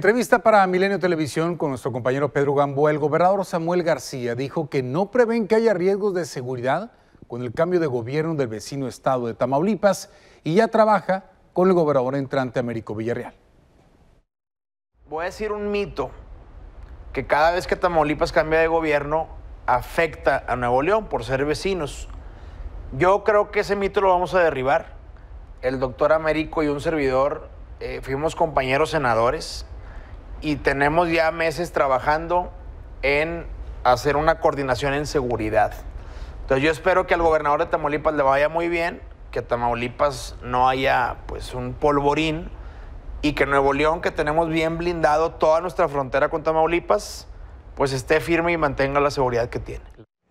entrevista para Milenio Televisión con nuestro compañero Pedro Gamboa, el gobernador Samuel García dijo que no prevén que haya riesgos de seguridad con el cambio de gobierno del vecino estado de Tamaulipas y ya trabaja con el gobernador entrante Américo Villarreal. Voy a decir un mito, que cada vez que Tamaulipas cambia de gobierno afecta a Nuevo León por ser vecinos. Yo creo que ese mito lo vamos a derribar. El doctor Américo y un servidor eh, fuimos compañeros senadores y tenemos ya meses trabajando en hacer una coordinación en seguridad. Entonces yo espero que al gobernador de Tamaulipas le vaya muy bien, que Tamaulipas no haya pues un polvorín y que Nuevo León, que tenemos bien blindado toda nuestra frontera con Tamaulipas, pues esté firme y mantenga la seguridad que tiene.